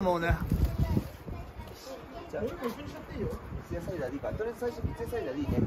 もうねじゃあ、俺も一緒にしちゃっていいよ。三ツ矢サイダーでいいか。とりあえず最初三ツ矢サイダーでいいね。